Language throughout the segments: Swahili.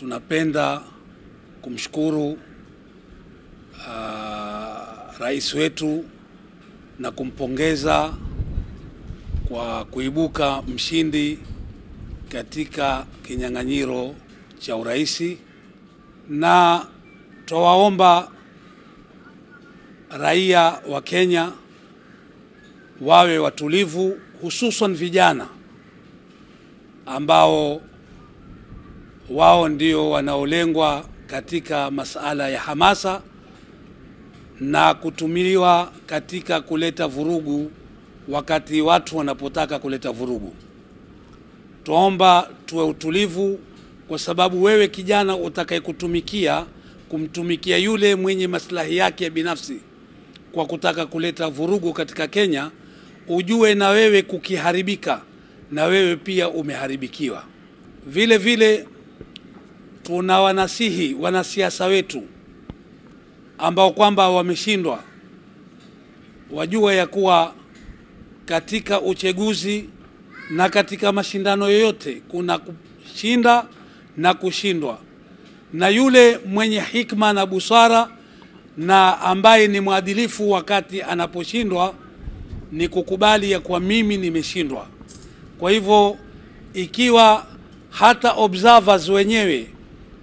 tunapenda kumshukuru uh, rais wetu na kumpongeza kwa kuibuka mshindi katika kinyang'anyiro cha urais, na twawaomba raia wa Kenya wawe watulivu, hususan vijana ambao wao ndio wanaolengwa katika masala ya hamasa na kutumiwa katika kuleta vurugu wakati watu wanapotaka kuleta vurugu. Tuomba tuwe utulivu, kwa sababu wewe kijana utakayekutumikia kumtumikia yule mwenye maslahi yake ya binafsi kwa kutaka kuleta vurugu katika Kenya, ujue na wewe kukiharibika, na wewe pia umeharibikiwa. Vile vile tuna wanasihi wanasiasa wetu ambao kwamba wameshindwa, wajua ya kuwa katika uchaguzi na katika mashindano yoyote kuna kushinda na kushindwa, na yule mwenye hikma na busara na ambaye ni mwadilifu wakati anaposhindwa ni kukubali ya kuwa mimi nimeshindwa. Kwa hivyo ikiwa hata observers wenyewe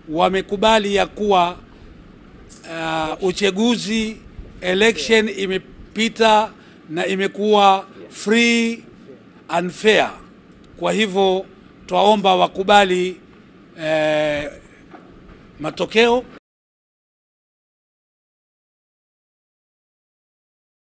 wamekubali ya kuwa uh, uchaguzi election imepita na imekuwa free and fair. Kwa hivyo twaomba wakubali eh, matokeo